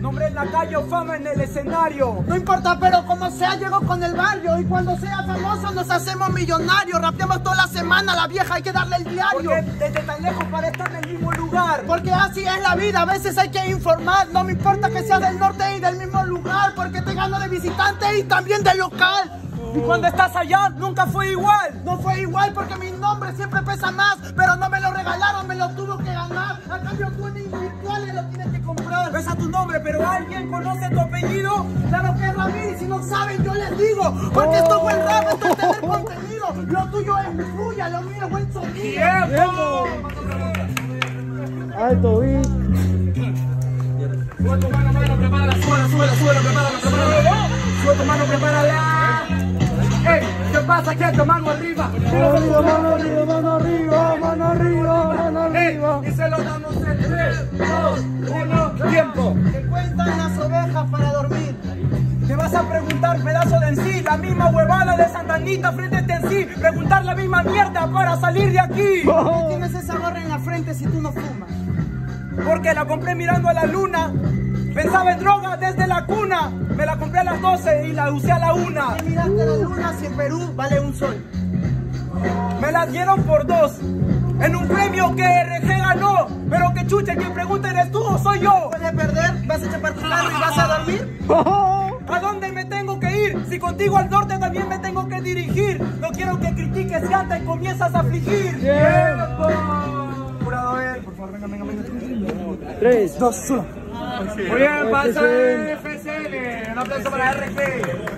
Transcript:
Nombre en la calle fama en el escenario. No importa, pero como sea, llego con el barrio. Y cuando sea famoso, nos hacemos millonarios. Rapeamos toda la semana, la vieja hay que darle el diario. Desde tan lejos el mismo lugar. Porque así es la vida, a veces hay que informar. No me importa que seas del norte y del mismo lugar. Porque te gano de visitante y también de local. Y cuando estás allá, nunca fue igual. No fue igual porque mi nombre siempre pesa más. Pero no me lo regalaron, me lo tuvo que ganar. A cambio, tú en virtuales lo tienes que comprar. Pesa tu nombre, pero ¿alguien conoce tu apellido? Claro que es Ramírez, si no saben, yo les digo. Porque esto es buen rap, esto es tener contenido. Lo tuyo es bulla, lo mío es buen sonido. ¡Tiempo! Alto, vi. Sube tu mano, mano, prepárala, súbela, súbela, súbela, prepárala, prepárala. Sube tu mano, prepárala. ¡Ey! ¿Qué pasa? Quieto, mano arriba. Mano arriba, mano arriba, mano arriba, mano arriba, mano arriba. Y se lo damos en 3, 2, 1, tiempo. Que cuentan las ovejas para dormir. Te vas a preguntar, pedazo de en sí, la misma huevada de Santanita frente a para salir de aquí. ¿Por qué tienes esa gorra en la frente si tú no fumas? Porque la compré mirando a la luna. Pensaba en droga desde la cuna. Me la compré a las 12 y la usé a la 1. ¿Qué miraste la luna si en Perú vale un sol? Me la dieron por dos. En un premio que RG ganó. Pero que chuche, quien pregunta eres tú o soy yo. Puedes perder, vas a chapar tu carro y vas a dormir. ¿A dónde Si contigo al norte también me tengo que dirigir. No quiero que critiques canta y comienzas a afligir. Tiempo. Jurado él, por favor, venga, venga, venga. Tres. Dos, uno. Muy bien, pasa FCL. Un aplauso para RG.